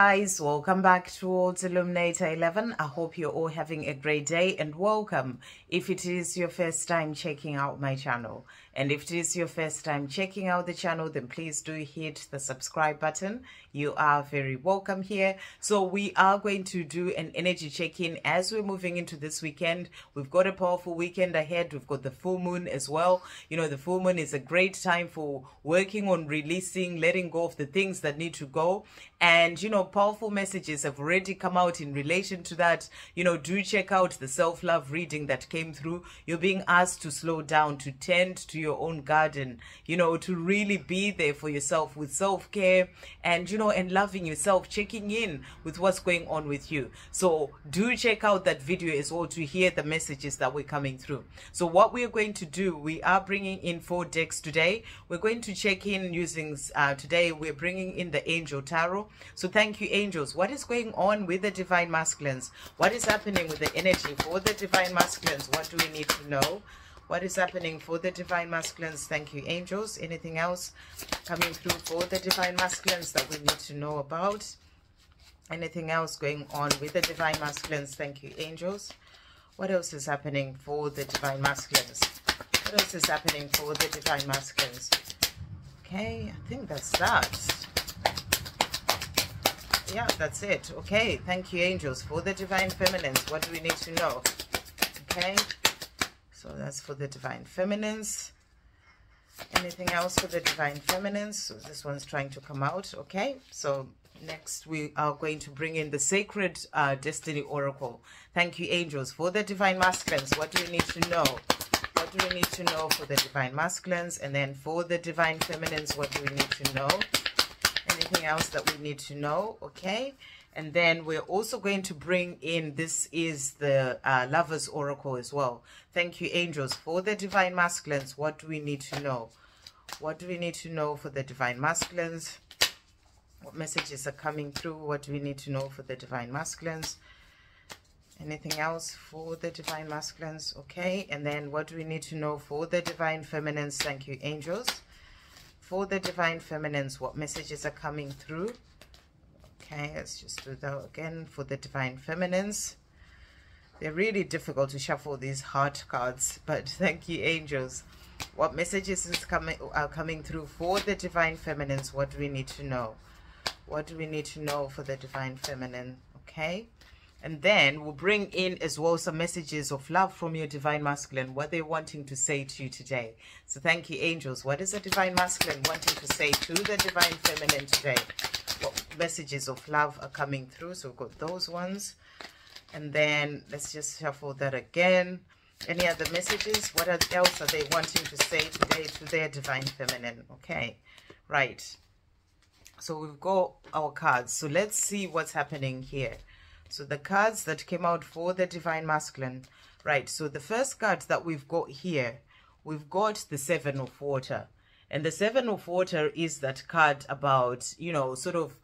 guys. Welcome back to World Illuminator 11 i hope you're all having a great day and welcome if it is your first time checking out my channel and if it is your first time checking out the channel then please do hit the subscribe button. You are very welcome here. So we are going to do an energy check-in as we're moving into this weekend. We've got a powerful weekend ahead. We've got the full moon as well. You know the full moon is a great time for working on releasing letting go of the things that need to go. And you know powerful messages have already come out in relation to that. You know do check out the self-love reading that came through. You're being asked to slow down to tend to your own garden you know to really be there for yourself with self-care and you know and loving yourself checking in with what's going on with you. So do check out that video as well to hear the messages that we're coming through. So what we're going to do we are bringing in four decks today. We're going to check in using uh, today we're bringing in the angel tarot. So thank you angels. What is going on with the divine masculines? What is happening with the energy for the divine masculines? What do we need to know what is happening for the divine masculines? Thank you angels. Anything else coming through for the divine masculines that we need to know about? Anything else going on with the divine masculines? Thank you angels. What else is happening for the divine masculines? What else is happening for the divine masculines? Okay i think that's that. Yeah that's it. Okay thank you angels for the divine feminines. What do we need to know? Okay so that's for the divine feminines. Anything else for the divine feminines? So this one's trying to come out okay? So next we are going to bring in the sacred uh, destiny oracle. Thank you angels for the divine masculines. What do you need to know? What do we need to know for the divine masculines? And then for the divine feminines what do we need to know? Anything else that we need to know okay and then we're also going to bring in this is the uh, lovers oracle as well. Thank you angels for the divine masculines. What do we need to know? What do we need to know for the divine masculines? What messages are coming through? What do we need to know for the divine masculines? Anything else for the divine masculines? Okay and then what do we need to know for the divine feminines? Thank you angels. For the divine feminines what messages are coming through okay let's just do that again for the divine feminines. They're really difficult to shuffle these heart cards but thank you angels. What messages is coming are coming through for the divine feminines what do we need to know? What do we need to know for the divine feminine okay? And then we'll bring in as well some messages of love from your divine masculine what they're wanting to say to you today. So thank you angels. What is the divine masculine wanting to say to the divine feminine today messages of love are coming through. So we've got those ones. And then let's just shuffle that again. Any other messages? What else are they wanting to say today to their divine feminine? Okay right. So we've got our cards. So let's see what's happening here. So the cards that came out for the divine masculine right. So the first card that we've got here we've got the seven of water and the seven of water is that card about you know sort of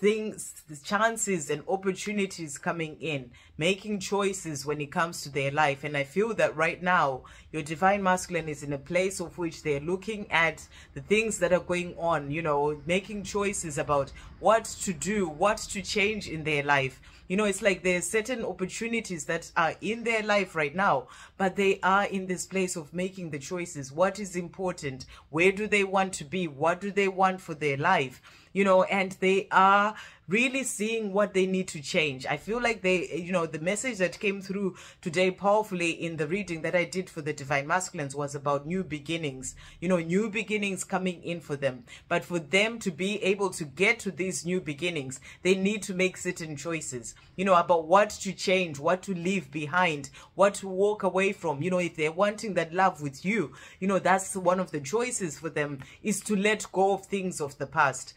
things chances and opportunities coming in making choices when it comes to their life. And i feel that right now your divine masculine is in a place of which they're looking at the things that are going on you know making choices about what to do what to change in their life. You know it's like there's certain opportunities that are in their life right now but they are in this place of making the choices. What is important? Where do they want to be? What do they want for their life you know and they are really seeing what they need to change. I feel like they you know the message that came through today powerfully in the reading that i did for the divine masculines was about new beginnings you know new beginnings coming in for them. But for them to be able to get to these new beginnings they need to make certain choices you know about what to change what to leave behind what to walk away from. You know if they're wanting that love with you you know that's one of the choices for them is to let go of things of the past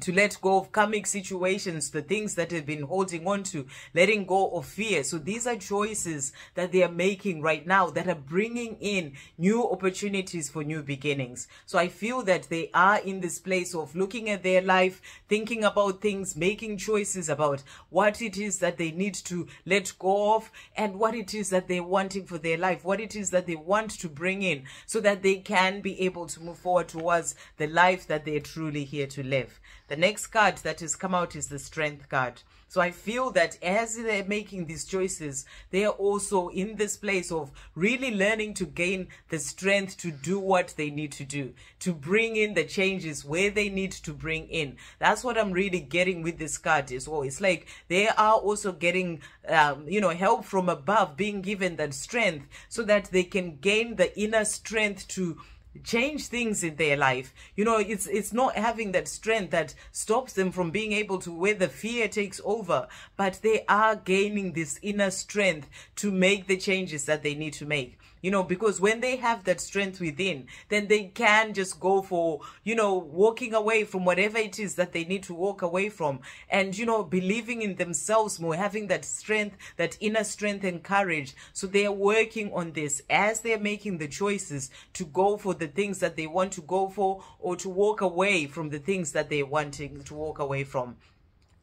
to let go of karmic situations, the things that they've been holding on to, letting go of fear. So these are choices that they are making right now that are bringing in new opportunities for new beginnings. So I feel that they are in this place of looking at their life, thinking about things, making choices about what it is that they need to let go of and what it is that they're wanting for their life, what it is that they want to bring in so that they can be able to move forward towards the life that they're truly here to live. The next card that has come out is the strength card. So I feel that as they're making these choices, they are also in this place of really learning to gain the strength to do what they need to do, to bring in the changes where they need to bring in. That's what I'm really getting with this card as well. It's like they are also getting, um, you know, help from above, being given that strength so that they can gain the inner strength to change things in their life. You know it's it's not having that strength that stops them from being able to where the fear takes over but they are gaining this inner strength to make the changes that they need to make you know, because when they have that strength within, then they can just go for, you know, walking away from whatever it is that they need to walk away from and, you know, believing in themselves more, having that strength, that inner strength and courage. So they are working on this as they're making the choices to go for the things that they want to go for or to walk away from the things that they're wanting to walk away from.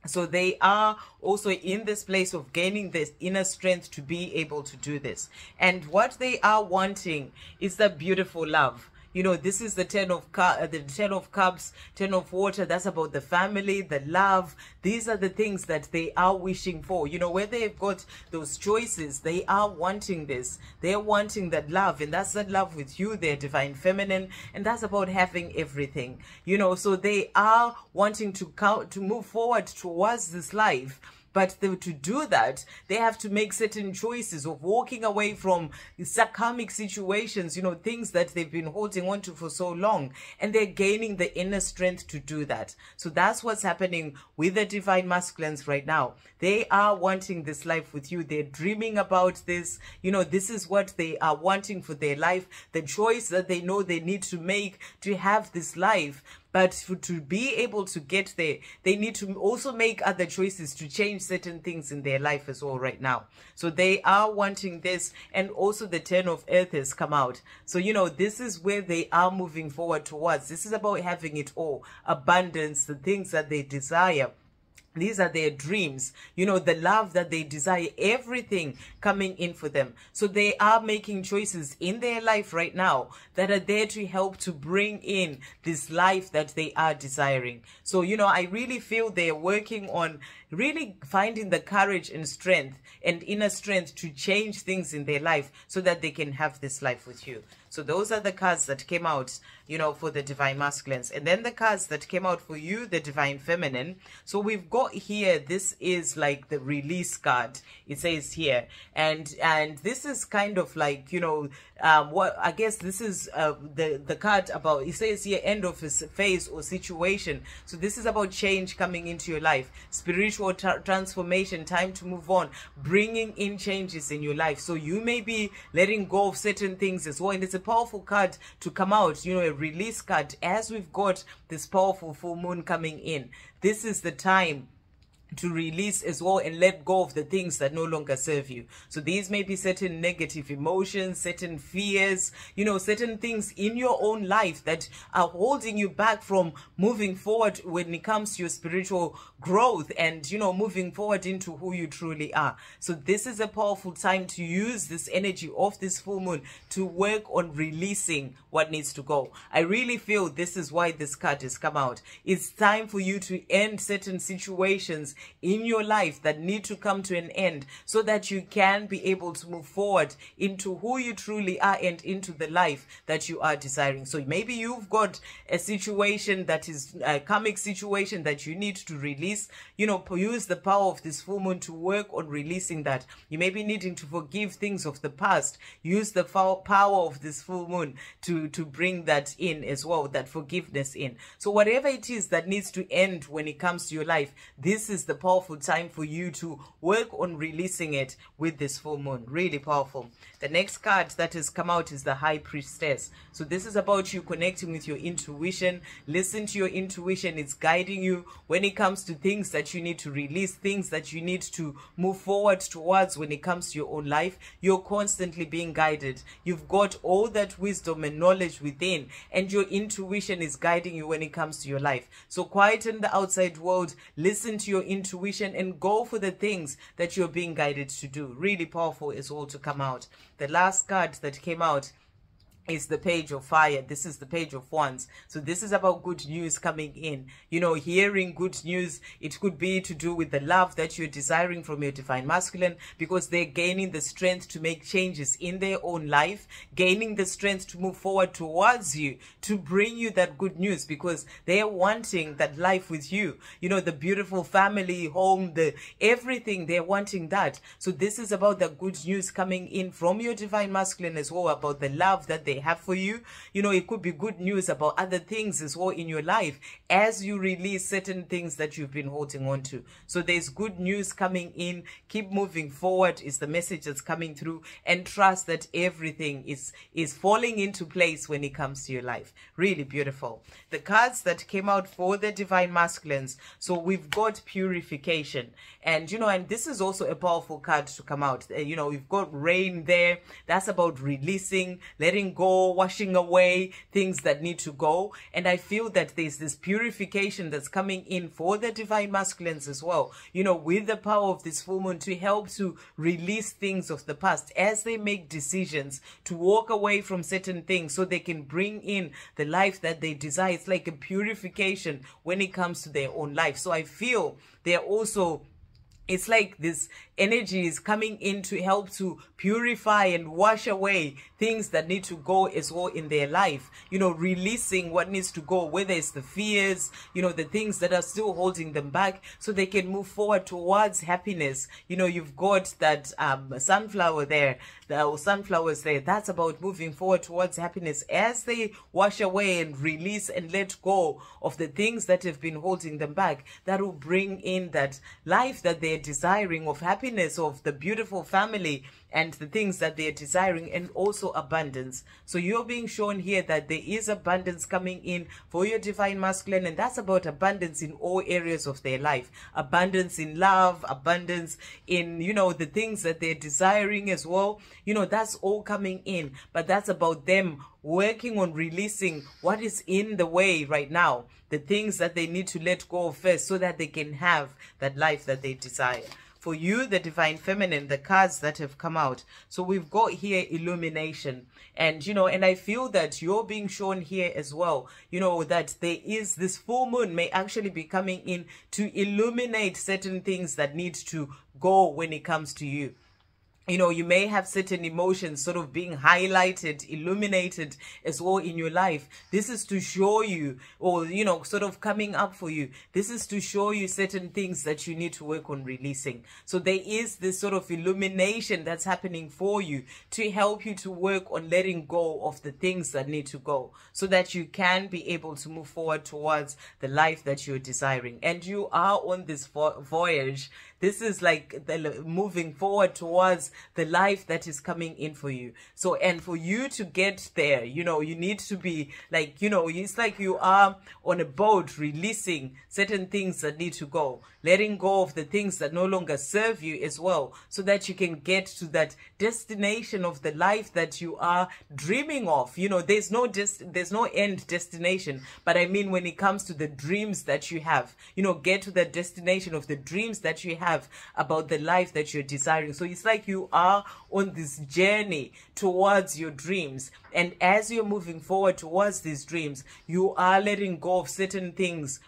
So they are also in this place of gaining this inner strength to be able to do this. And what they are wanting is the beautiful love you know this is the ten of uh, the ten of cups ten of water. That's about the family the love. These are the things that they are wishing for. You know where they've got those choices they are wanting this. They're wanting that love and that's that love with you their divine feminine and that's about having everything. You know so they are wanting to count to move forward towards this life but to do that, they have to make certain choices of walking away from sarcastic situations, you know, things that they've been holding on to for so long. And they're gaining the inner strength to do that. So that's what's happening with the divine masculines right now. They are wanting this life with you. They're dreaming about this. You know, this is what they are wanting for their life. The choice that they know they need to make to have this life but to be able to get there, they need to also make other choices to change certain things in their life as well right now. So they are wanting this and also the Ten of Earth has come out. So, you know, this is where they are moving forward towards. This is about having it all. Abundance, the things that they desire these are their dreams. You know the love that they desire everything coming in for them. So they are making choices in their life right now that are there to help to bring in this life that they are desiring. So you know i really feel they're working on really finding the courage and strength and inner strength to change things in their life so that they can have this life with you so those are the cards that came out, you know, for the divine masculines. And then the cards that came out for you, the divine feminine. So we've got here, this is like the release card. It says here. And and this is kind of like, you know, um, what I guess this is uh, the, the card about, it says here, end of a phase or situation. So this is about change coming into your life, spiritual tra transformation, time to move on, bringing in changes in your life. So you may be letting go of certain things as well. And it's a powerful card to come out, you know, a release card as we've got this powerful full moon coming in. This is the time to release as well and let go of the things that no longer serve you. So these may be certain negative emotions, certain fears, you know, certain things in your own life that are holding you back from moving forward when it comes to your spiritual growth and, you know, moving forward into who you truly are. So this is a powerful time to use this energy of this full moon to work on releasing what needs to go. I really feel this is why this card has come out. It's time for you to end certain situations in your life that need to come to an end so that you can be able to move forward into who you truly are and into the life that you are desiring. So maybe you've got a situation that is a karmic situation that you need to release, you know, use the power of this full moon to work on releasing that. You may be needing to forgive things of the past. Use the power of this full moon to, to bring that in as well, that forgiveness in. So whatever it is that needs to end when it comes to your life, this is the the powerful time for you to work on releasing it with this full moon. Really powerful. The next card that has come out is the High Priestess. So this is about you connecting with your intuition. Listen to your intuition. It's guiding you when it comes to things that you need to release, things that you need to move forward towards when it comes to your own life. You're constantly being guided. You've got all that wisdom and knowledge within and your intuition is guiding you when it comes to your life. So quieten the outside world. Listen to your intuition and go for the things that you're being guided to do. Really powerful is all to come out. The last card that came out is the page of fire. This is the page of wands. So this is about good news coming in. You know, hearing good news. It could be to do with the love that you're desiring from your divine masculine because they're gaining the strength to make changes in their own life, gaining the strength to move forward towards you, to bring you that good news because they're wanting that life with you. You know, the beautiful family, home, the everything. They're wanting that. So this is about the good news coming in from your divine masculine as well about the love that they they have for you. You know, it could be good news about other things as well in your life as you release certain things that you've been holding on to. So there's good news coming in. Keep moving forward is the message that's coming through and trust that everything is, is falling into place when it comes to your life. Really beautiful. The cards that came out for the divine masculines. So we've got purification and, you know, and this is also a powerful card to come out. Uh, you know, we've got rain there. That's about releasing, letting go go, washing away things that need to go. And I feel that there's this purification that's coming in for the divine masculines as well, you know, with the power of this full moon to help to release things of the past as they make decisions to walk away from certain things so they can bring in the life that they desire. It's like a purification when it comes to their own life. So I feel they're also it's like this energy is coming in to help to purify and wash away things that need to go as well in their life. You know releasing what needs to go whether it's the fears you know the things that are still holding them back so they can move forward towards happiness. You know you've got that um, sunflower there the sunflowers there. That's about moving forward towards happiness as they wash away and release and let go of the things that have been holding them back. That will bring in that life that they're desiring of happiness happiness of the beautiful family and the things that they're desiring and also abundance. So you're being shown here that there is abundance coming in for your divine masculine and that's about abundance in all areas of their life. Abundance in love, abundance in, you know, the things that they're desiring as well. You know, that's all coming in, but that's about them working on releasing what is in the way right now, the things that they need to let go of first so that they can have that life that they desire for you, the divine feminine, the cards that have come out. So we've got here illumination. And, you know, and I feel that you're being shown here as well, you know, that there is this full moon may actually be coming in to illuminate certain things that need to go when it comes to you you know, you may have certain emotions sort of being highlighted, illuminated as well in your life. This is to show you, or, you know, sort of coming up for you. This is to show you certain things that you need to work on releasing. So there is this sort of illumination that's happening for you to help you to work on letting go of the things that need to go so that you can be able to move forward towards the life that you're desiring. And you are on this voyage this is like the moving forward towards the life that is coming in for you. So, and for you to get there, you know, you need to be like, you know, it's like you are on a boat releasing certain things that need to go, letting go of the things that no longer serve you as well, so that you can get to that destination of the life that you are dreaming of. You know, there's no just, there's no end destination, but I mean, when it comes to the dreams that you have, you know, get to the destination of the dreams that you have have about the life that you're desiring. So it's like you are on this journey towards your dreams. And as you're moving forward towards these dreams, you are letting go of certain things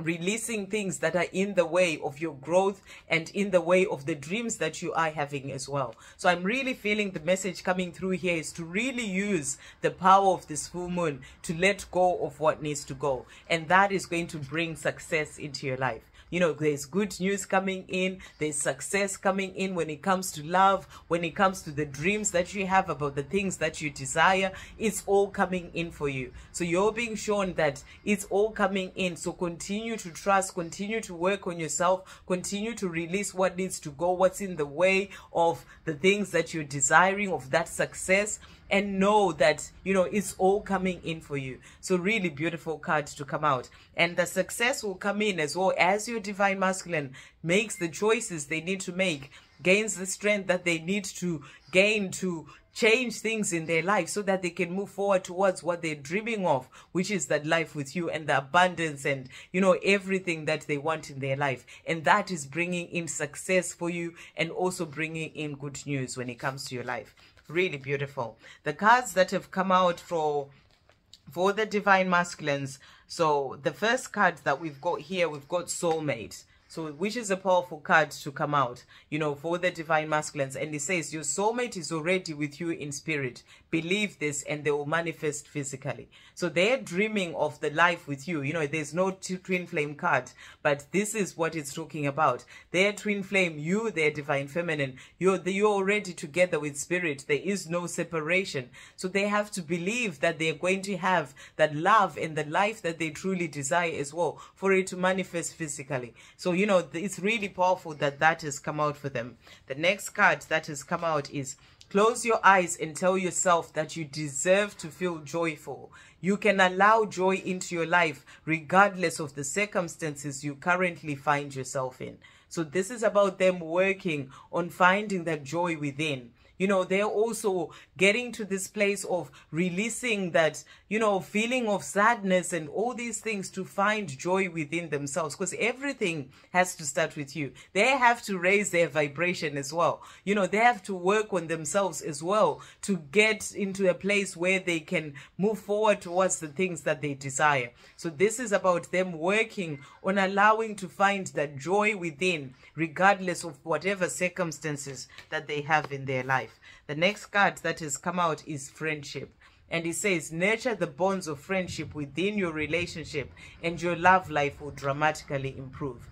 releasing things that are in the way of your growth and in the way of the dreams that you are having as well. So I'm really feeling the message coming through here is to really use the power of this full moon to let go of what needs to go. And that is going to bring success into your life. You know, there's good news coming in, there's success coming in when it comes to love, when it comes to the dreams that you have about the things that you desire. It's all coming in for you. So you're being shown that it's all coming in. So continue to trust, continue to work on yourself, continue to release what needs to go, what's in the way of the things that you're desiring, of that success and know that, you know, it's all coming in for you. So really beautiful card to come out. And the success will come in as well as your divine masculine makes the choices they need to make, gains the strength that they need to gain to change things in their life so that they can move forward towards what they're dreaming of, which is that life with you and the abundance and, you know, everything that they want in their life. And that is bringing in success for you and also bringing in good news when it comes to your life really beautiful. The cards that have come out for for the divine masculines so the first card that we've got here we've got soulmate so, which is a powerful card to come out, you know, for the divine masculines. And it says, Your soulmate is already with you in spirit. Believe this, and they will manifest physically. So, they're dreaming of the life with you. You know, there's no twin flame card, but this is what it's talking about. They're twin flame, you, they're divine feminine. You're, you're already together with spirit. There is no separation. So, they have to believe that they're going to have that love and the life that they truly desire as well for it to manifest physically. So, you know, it's really powerful that that has come out for them. The next card that has come out is close your eyes and tell yourself that you deserve to feel joyful. You can allow joy into your life regardless of the circumstances you currently find yourself in. So this is about them working on finding that joy within you know, they're also getting to this place of releasing that, you know, feeling of sadness and all these things to find joy within themselves because everything has to start with you. They have to raise their vibration as well. You know, they have to work on themselves as well to get into a place where they can move forward towards the things that they desire. So this is about them working on allowing to find that joy within, regardless of whatever circumstances that they have in their life. The next card that has come out is friendship. And it says, nurture the bonds of friendship within your relationship and your love life will dramatically improve.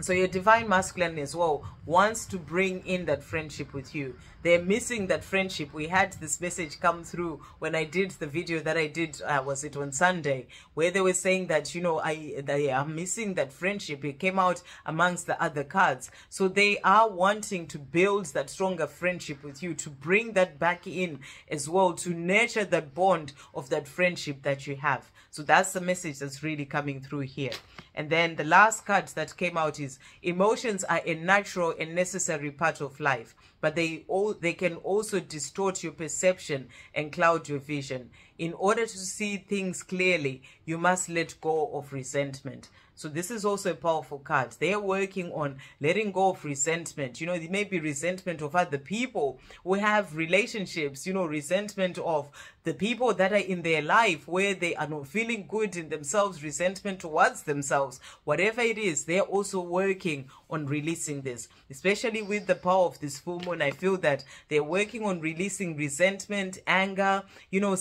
So your divine masculine as well wants to bring in that friendship with you. They're missing that friendship. We had this message come through when I did the video that I did, uh, was it on Sunday, where they were saying that, you know, I they are missing that friendship. It came out amongst the other cards. So they are wanting to build that stronger friendship with you, to bring that back in as well, to nurture that bond of that friendship that you have. So that's the message that's really coming through here. And then the last card that came out is emotions are a natural and necessary part of life, but they all they can also distort your perception and cloud your vision. In order to see things clearly, you must let go of resentment. So this is also a powerful card. They are working on letting go of resentment. You know, it may be resentment of other people who have relationships, you know, resentment of the people that are in their life where they are not feeling good in themselves, resentment towards themselves, whatever it is, they're also working on releasing this, especially with the power of this full moon. I feel that they're working on releasing resentment, anger, you know,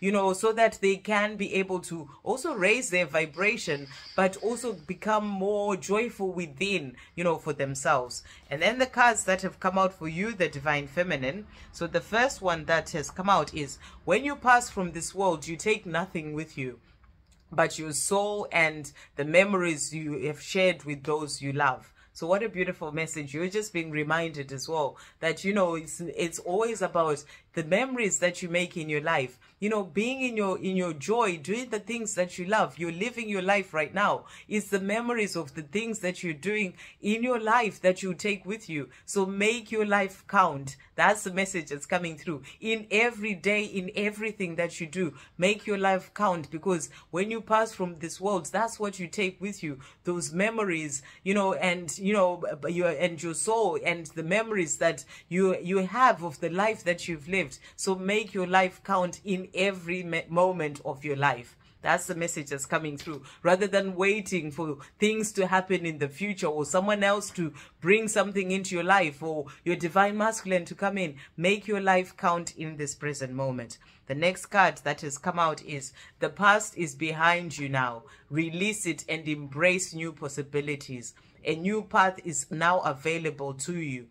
you know, so that they can be able to also raise their vibration, but also become more joyful within, you know, for themselves. And then the cards that have come out for you, the Divine Feminine. So the first one that has come out is when you pass from this world, you take nothing with you but your soul and the memories you have shared with those you love. So what a beautiful message. You're just being reminded as well that, you know, it's, it's always about the memories that you make in your life you know being in your in your joy doing the things that you love. You're living your life right now. It's the memories of the things that you're doing in your life that you take with you. So make your life count. That's the message that's coming through. In every day in everything that you do make your life count because when you pass from this world that's what you take with you. Those memories you know and you know your and your soul and the memories that you you have of the life that you've lived. So make your life count in every moment of your life. That's the message that's coming through. Rather than waiting for things to happen in the future or someone else to bring something into your life or your divine masculine to come in, make your life count in this present moment. The next card that has come out is the past is behind you now. Release it and embrace new possibilities. A new path is now available to you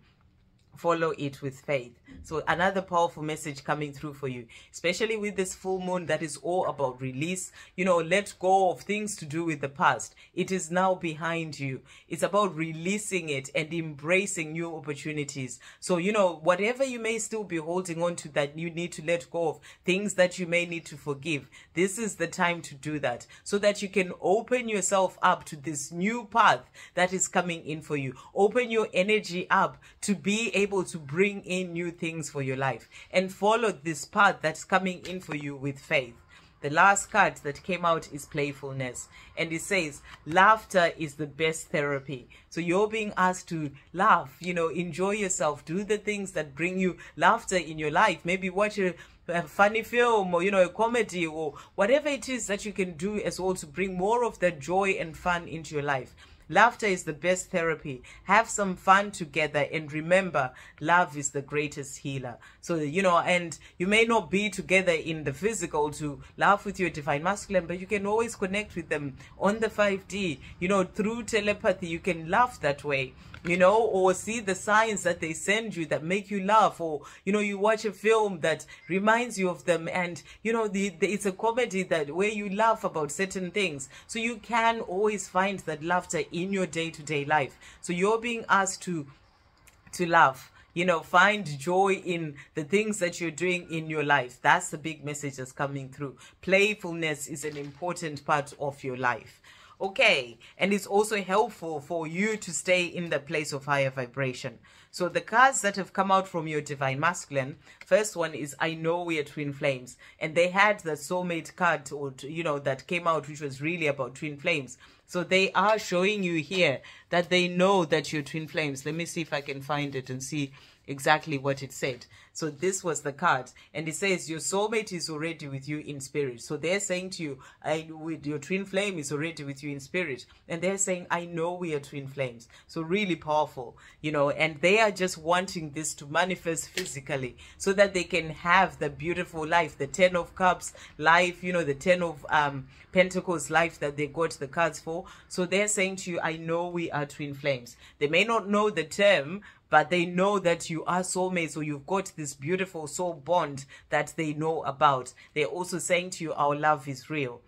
follow it with faith so another powerful message coming through for you especially with this full moon that is all about release. You know let go of things to do with the past. It is now behind you. It's about releasing it and embracing new opportunities. So you know whatever you may still be holding on to that you need to let go of things that you may need to forgive this is the time to do that so that you can open yourself up to this new path that is coming in for you. Open your energy up to be able to bring in new things for your life and follow this path that's coming in for you with faith. the last card that came out is playfulness. And it says, laughter is the best therapy. So you're being asked to laugh, you know, enjoy yourself, do the things that bring you laughter in your life. Maybe watch a a funny film or you know a comedy or whatever it is that you can do as well to bring more of that joy and fun into your life Laughter is the best therapy. Have some fun together and remember, love is the greatest healer. So, you know, and you may not be together in the physical to laugh with your divine masculine, but you can always connect with them on the 5D. You know, through telepathy, you can laugh that way you know, or see the signs that they send you that make you laugh, or, you know, you watch a film that reminds you of them. And, you know, the, the, it's a comedy that where you laugh about certain things. So you can always find that laughter in your day to day life. So you're being asked to, to laugh you know find joy in the things that you're doing in your life that's the big message that's coming through playfulness is an important part of your life okay and it's also helpful for you to stay in the place of higher vibration. So the cards that have come out from your divine masculine first one is i know we are twin flames. And they had the soulmate card or you know that came out which was really about twin flames. So they are showing you here that they know that you're twin flames. Let me see if i can find it and see exactly what it said. So this was the card. And it says your soulmate is already with you in spirit. So they're saying to you, I with your twin flame is already with you in spirit. And they're saying, I know we are twin flames. So really powerful, you know, and they are just wanting this to manifest physically so that they can have the beautiful life, the ten of cups life, you know, the ten of um pentacles life that they got the cards for. So they're saying to you, I know we are twin flames. They may not know the term, but they know that you are soulmates or you've got this beautiful soul bond that they know about. They're also saying to you, our love is real.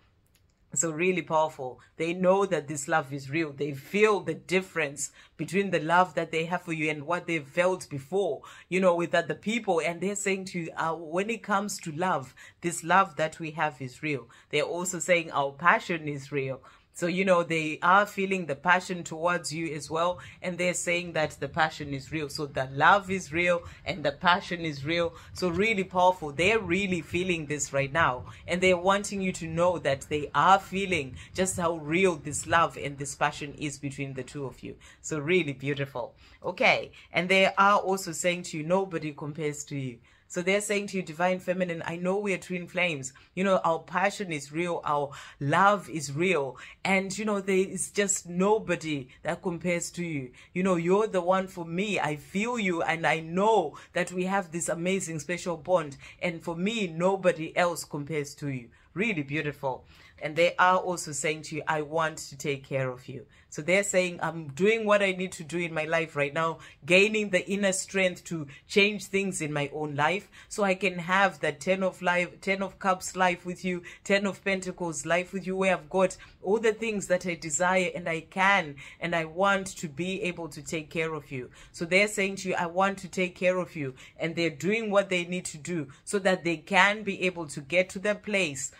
So really powerful. They know that this love is real. They feel the difference between the love that they have for you and what they've felt before, you know, with other people. And they're saying to you, uh, when it comes to love, this love that we have is real. They're also saying our passion is real. So, you know, they are feeling the passion towards you as well. And they're saying that the passion is real. So the love is real and the passion is real. So really powerful. They're really feeling this right now. And they're wanting you to know that they are feeling just how real this love and this passion is between the two of you. So really beautiful. Okay. And they are also saying to you, nobody compares to you. So they're saying to you, Divine Feminine, I know we're twin flames. You know, our passion is real. Our love is real. And, you know, there is just nobody that compares to you. You know, you're the one for me. I feel you and I know that we have this amazing special bond. And for me, nobody else compares to you. Really beautiful. And they are also saying to you, I want to take care of you. So they're saying, I'm doing what I need to do in my life right now, gaining the inner strength to change things in my own life so I can have that 10 of life, 10 of cups life with you, 10 of pentacles life with you, where I've got all the things that I desire and I can and I want to be able to take care of you. So they're saying to you, I want to take care of you. And they're doing what they need to do so that they can be able to get to the place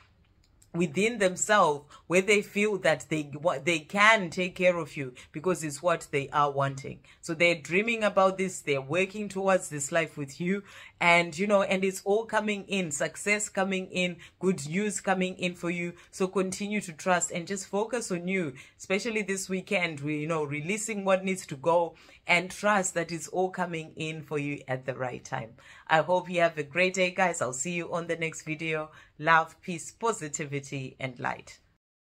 within themselves where they feel that they what they can take care of you because it's what they are wanting. So they're dreaming about this they're working towards this life with you and you know and it's all coming in success coming in good news coming in for you. So continue to trust and just focus on you especially this weekend. We you know releasing what needs to go and trust that it's all coming in for you at the right time. I hope you have a great day guys. I'll see you on the next video. Love peace positivity and light